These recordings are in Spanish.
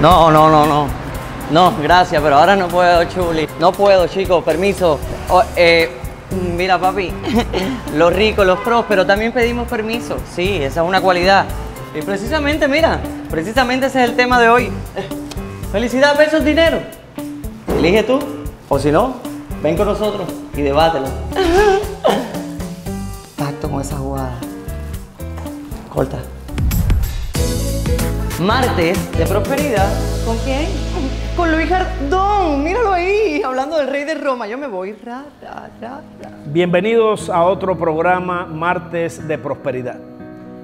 No, no, no, no. No, gracias, pero ahora no puedo, Chuli. No puedo, chicos, permiso. Oh, eh, mira, papi, los ricos, los prósperos, también pedimos permiso. Sí, esa es una cualidad. Y precisamente, mira, precisamente ese es el tema de hoy. Felicidad versus dinero. Elige tú, o si no, ven con nosotros y debátelo. Pacto con esa jugada. Corta. Martes de prosperidad. ¿Con quién? Con Luis Jardón. Míralo ahí, hablando del rey de Roma. Yo me voy. Ra, ra, ra, ra. Bienvenidos a otro programa Martes de Prosperidad.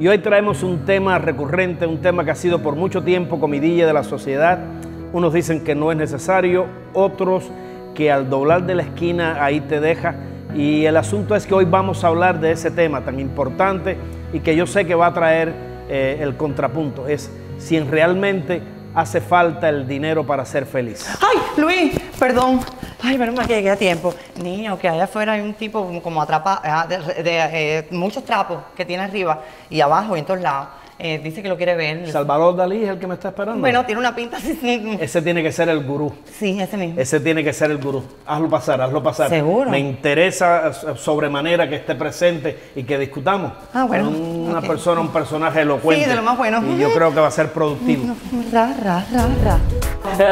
Y hoy traemos un tema recurrente, un tema que ha sido por mucho tiempo comidilla de la sociedad. Unos dicen que no es necesario, otros que al doblar de la esquina ahí te deja. Y el asunto es que hoy vamos a hablar de ese tema tan importante y que yo sé que va a traer eh, el contrapunto. Es si realmente hace falta el dinero para ser feliz. Ay, Luis, perdón. Ay, menos mal que llegué a tiempo. Niño, que allá afuera hay un tipo como atrapa, ah, de, de, eh, muchos trapos que tiene arriba y abajo y en todos lados. Eh, dice que lo quiere ver. Salvador Dalí es el que me está esperando. Bueno, tiene una pinta así. sí. Ese tiene que ser el gurú. Sí, ese mismo. Ese tiene que ser el gurú. Hazlo pasar, hazlo pasar. ¿Seguro? Me interesa eh, sobremanera que esté presente y que discutamos. Ah, bueno. Con Una persona, un personaje elocuente. Sí, de lo más bueno. Y yo creo que va a ser productivo. Ra, ra, ra, ra.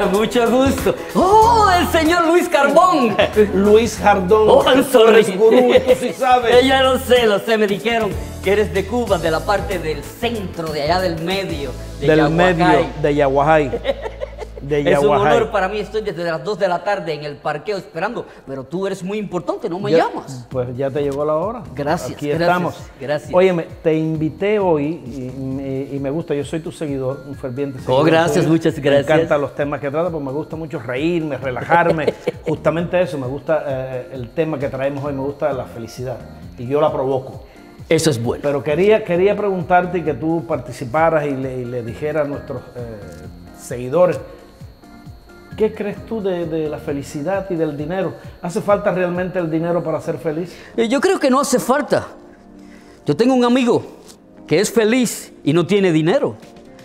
Mucho gusto. ¡Oh, el señor Luis Carbón! Luis Jardón. ¡Oh, I'm sorry! eres gurú tú sí sabes. Eh, ya lo sé, lo sé. Me dijeron que eres de Cuba, de la parte del centro, de allá del medio. De Del medio de Yaguajay. De Es un honor para mí. Estoy desde las 2 de la tarde en el parqueo esperando. Pero tú eres muy importante, no me Ya- llamas. Pues ya te llegó la hora. Gracias, Aquí gracias, estamos. gracias. Óyeme, te invité hoy y, me- y me gusta, yo soy tu seguidor, un ferviente seguidor. Oh, gracias, tuyo. muchas gracias. Me encantan los temas que trata, porque me gusta mucho reírme, relajarme. Justamente eso, me gusta eh, el tema que traemos hoy, me gusta la felicidad. Y yo la provoco. Eso es bueno. Pero quería, quería preguntarte y que tú participaras y le, y le dijeras a nuestros eh, seguidores, ¿qué crees tú de, de la felicidad y del dinero? ¿Hace falta realmente el dinero para ser feliz? Eh, Yo creo que no hace falta. Yo tengo un amigo que es feliz y no tiene dinero.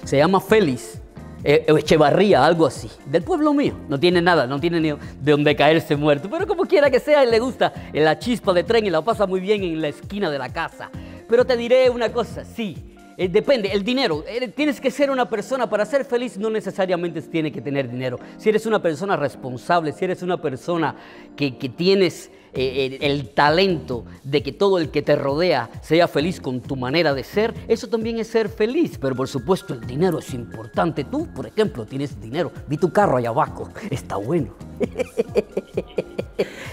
Se llama Félix. Eh, Echevarría, algo así. Del pueblo mío. No tiene nada, no tiene ni de donde caerse muerto. Pero como quiera que sea, le gusta la chispa de tren y la pasa muy bien en la esquina de la casa. Pero te diré una cosa, sí. eh, depende, el dinero. eh, tienes que ser una persona para ser feliz, no necesariamente tiene que tener dinero. Si eres una persona responsable, si eres una persona que, que tienes eh, el, talento de que todo el que te rodea sea feliz con tu manera de ser, eso también es ser feliz. Pero por supuesto el dinero es importante. Tú, por ejemplo, tienes dinero. Vi tu carro allá abajo. Está bueno.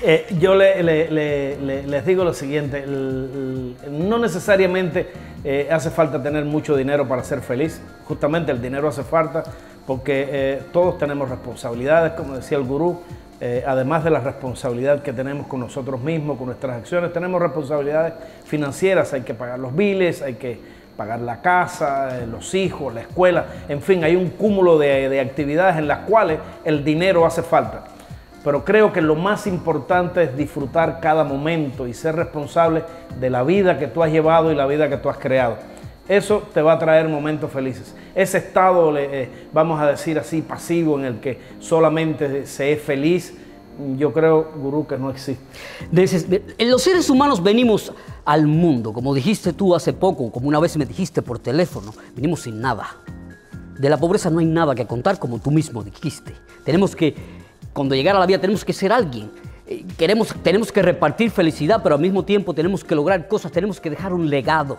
Eh, yo le- le- le- le- les digo lo siguiente, no necesariamente eh, hace falta tener mucho dinero para ser feliz, justamente el dinero hace falta porque todos tenemos responsabilidades, como decía el gurú, eh, además de la responsabilidad que tenemos con nosotros mismos, con nuestras acciones, tenemos responsabilidades financieras, hay que pagar los biles, hay que pagar la casa, eh, los hijos, la escuela, en fin, hay un cúmulo de, de actividades en las cuales el dinero hace falta. Pero creo que lo más importante es disfrutar cada momento y ser responsable de la vida que tú has llevado y la vida que tú has creado. Eso te va a traer momentos felices. Ese estado, eh, vamos a decir así, pasivo en el que solamente se es feliz, yo creo, gurú, que no existe. Neces- Los seres humanos venimos al mundo, como dijiste tú hace poco, como una vez me dijiste por teléfono, venimos sin nada. De la pobreza no hay nada que contar, como tú mismo dijiste. Tenemos que, cuando llegar a la vida, tenemos que ser alguien. Eh, Queremos, tenemos que repartir felicidad, pero al mismo tiempo tenemos que lograr cosas, tenemos que dejar un legado.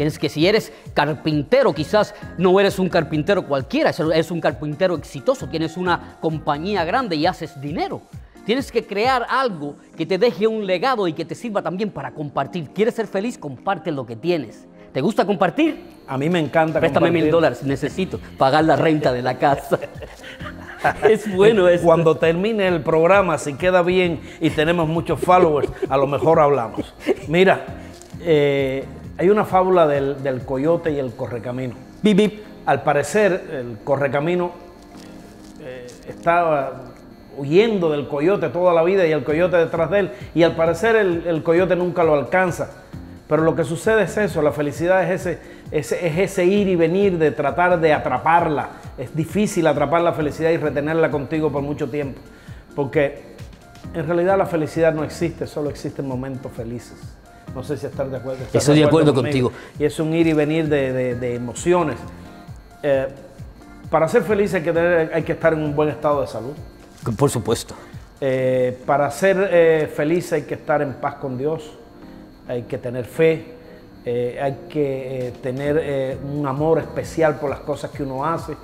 Tienes que, si eres carpintero, quizás no eres un carpintero cualquiera, eres un carpintero exitoso, tienes una compañía grande y haces dinero. Tienes que crear algo que te deje un legado y que te sirva también para compartir. ¿Quieres ser feliz? Comparte lo que tienes. ¿Te gusta compartir? A mí me encanta Préstame mil dólares, necesito pagar la renta de la casa. es bueno eso. Cuando termine el programa, si queda bien y tenemos muchos followers, a lo mejor hablamos. Mira, eh, hay una fábula del, del coyote y el correcamino. Bip, bip. Al parecer, el correcamino eh, estaba huyendo del coyote toda la vida y el coyote detrás de él. Y al parecer el, el coyote nunca lo alcanza. Pero lo que sucede es eso, la felicidad es ese, ese, es ese ir y venir de tratar de atraparla. Es difícil atrapar la felicidad y retenerla contigo por mucho tiempo. Porque en realidad la felicidad no existe, solo existen momentos felices. No sé si estás de acuerdo. estás Estoy de acuerdo contigo. Y es un ir y venir de, de- de emociones. Eh, para ser feliz hay que, tener- hay que estar en un buen estado de salud. Por supuesto. Eh, para ser eh, feliz hay que estar en paz con Dios, hay que tener fe, hay que tener un amor especial por las cosas que uno hace.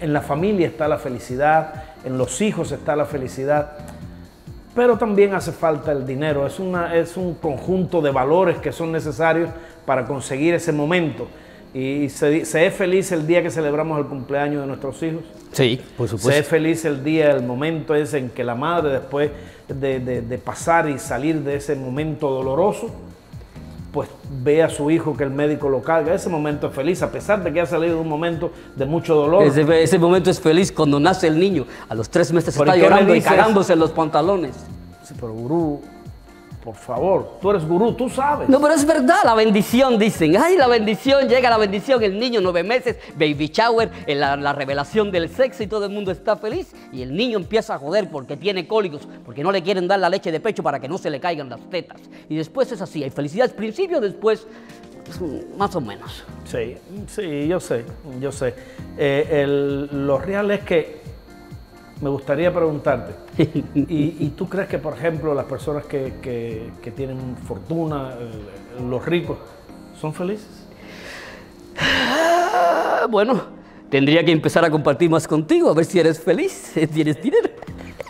En la familia está la felicidad, en los hijos está la felicidad, pero también hace falta el dinero. Es, una, es un conjunto de valores que son necesarios para conseguir ese momento. Y se, se es feliz el día que celebramos el cumpleaños de nuestros hijos. Sí, por Se es supuesto. feliz el día, el momento ese en que la madre, después de, de- de pasar y salir de ese momento doloroso, pues ve a su hijo que el médico lo carga. Ese momento es feliz, a pesar de que ha salido de un momento de mucho dolor. Ese, ese momento es feliz cuando nace el niño. A los tres meses ¿Por está llorando y cagándose en los pantalones. Sí, pero gurú, por favor, tú eres gurú, tú sabes. No, pero es verdad, la bendición, dicen. Ay, la bendición, llega la bendición, el niño nueve meses, baby shower, la revelación del sexo y todo el mundo está feliz. Y el niño empieza a joder porque tiene cólicos, porque no le quieren dar la leche de pecho para que no se le caigan las tetas. Y después es así, hay felicidad al principio, después, pues, más o menos. Sí, sí, yo sé, yo sé. Eh, el- lo real es que me gustaría preguntarte, ¿y, y tú crees que, por ejemplo, las personas que, que- que tienen fortuna, eh, los ricos, son felices? Ah, bueno, tendría que empezar a compartir más contigo, a ver si eres feliz, si tienes dinero.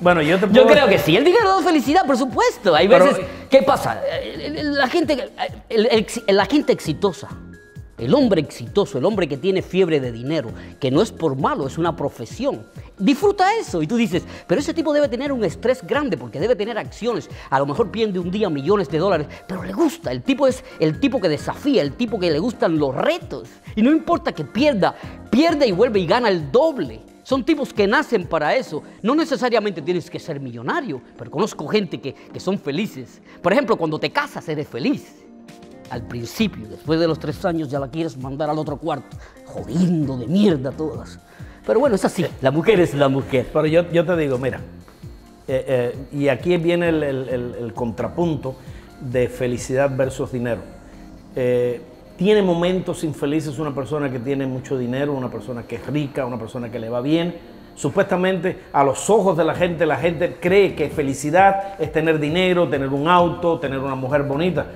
Bueno, yo te Yo creo que sí, el dinero da felicidad, por supuesto. Hay Pero- veces, ¿qué pasa? El- el- La gente, la gente exitosa, el hombre exitoso, el hombre que tiene fiebre de dinero, que no es por malo, es una profesión, disfruta eso. Y tú dices, pero ese tipo debe tener un estrés grande porque debe tener acciones. A lo mejor pierde un día millones de dólares, pero le gusta. El tipo es el tipo que desafía, el tipo que le gustan los retos. Y no importa que pierda, pierde y vuelve y gana el doble. Son tipos que nacen para eso. No necesariamente tienes que ser millonario, pero conozco gente que, que son felices. Por ejemplo, cuando te casas eres feliz. Al principio, después de los tres años ya la quieres mandar al otro cuarto, jodiendo de mierda todas. Pero bueno, es así, la mujer es la mujer. Pero yo, yo te digo, mira, eh, eh, y aquí viene el, contrapunto de felicidad versus dinero. Eh, tiene momentos infelices una persona que tiene mucho dinero, una persona que es rica, una persona que le va bien. Supuestamente a los ojos de la gente, la gente cree que felicidad es tener dinero, tener un auto, tener una mujer bonita.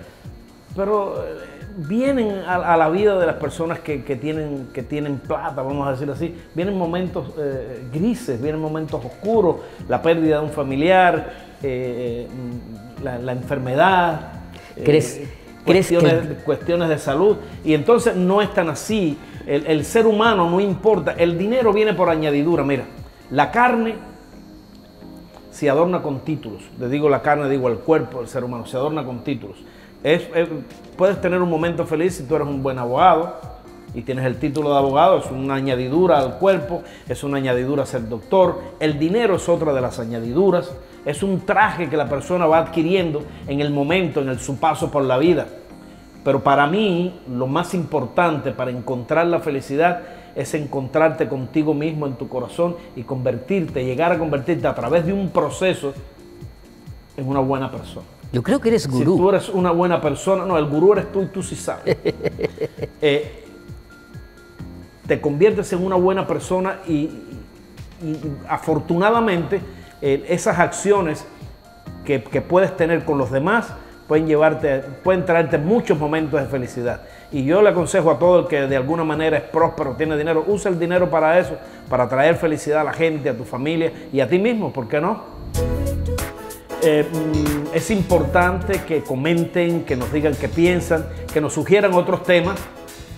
Pero eh, vienen a, a la vida de las personas que, que tienen, que tienen plata, vamos a decir así, vienen momentos eh, grises, vienen momentos oscuros, la pérdida de un familiar, eh, la, la enfermedad, eh, ¿Crees- crees que- cuestiones, cuestiones de salud. Y entonces no es tan así. El, el ser humano no importa, el dinero viene por añadidura. Mira, la carne se adorna con títulos. Le digo la carne, digo el cuerpo del ser humano, se adorna con títulos. Es- es- puedes tener un momento feliz si tú eres un buen abogado y tienes el título de abogado, es una añadidura al cuerpo, es una añadidura ser doctor. El dinero es otra de las añadiduras, es un traje que la persona va adquiriendo en el momento, en el, su paso por la vida. Pero para mí, lo más importante para encontrar la felicidad es encontrarte contigo mismo en tu corazón y convertirte, llegar a convertirte a través de un proceso en una buena persona. Yo creo que eres Si gurú. tú eres una buena persona, no, el gurú eres tú y tú sí sabes. Eh, te conviertes en una buena persona y afortunadamente eh, esas acciones que, que puedes tener con los demás pueden llevarte, pueden traerte muchos momentos de felicidad. Y yo le aconsejo a todo el que de alguna manera es próspero, tiene dinero, usa el dinero para eso, para traer felicidad a la gente, a tu familia y a ti mismo, ¿por qué no? Eh, mm, es importante que comenten, que nos digan qué piensan, que nos sugieran otros temas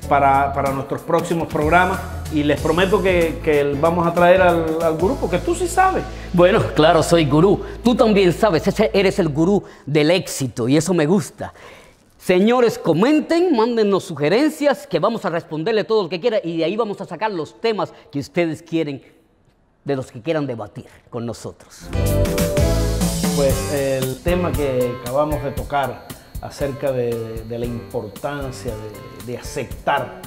para, para nuestros próximos programas. Y les prometo que, que vamos a traer al, al grupo, que tú sí sabes. Bueno, claro, soy gurú. Tú también sabes, ese eres el gurú del éxito y eso me gusta. Señores, comenten, mándennos sugerencias que vamos a responderle todo lo que quiera y de ahí vamos a sacar los temas que ustedes quieren, de los que quieran debatir con nosotros. Pues el tema que acabamos de tocar acerca de, de la importancia de, de aceptar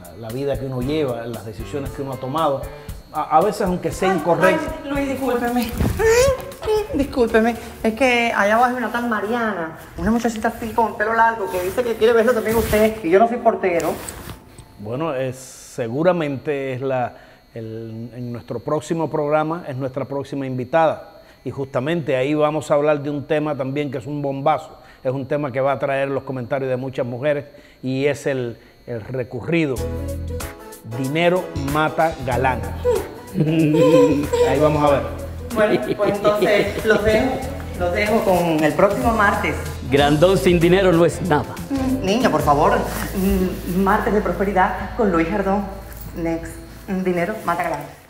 la, la vida que uno lleva, las decisiones que uno ha tomado. A, a veces, aunque sea incorrecto. Ay, Luis, discúlpeme. Discúlpeme. Es que allá abajo hay una tal Mariana, una muchachita así con pelo largo que dice que quiere verlo también usted y yo no soy portero. Bueno, es, seguramente es la, el- en nuestro próximo programa, es nuestra próxima invitada. Y justamente ahí vamos a hablar de un tema también que es un bombazo. Es un tema que va a traer los comentarios de muchas mujeres y es el, el recurrido. Dinero mata galán. ahí vamos a ver. Bueno, pues entonces los dejo, los dejo con el próximo martes. Grandón sin dinero no es nada. Niño, por favor, mm, martes de prosperidad con Luis Jardón. Next. Mm, Dinero, mata galán.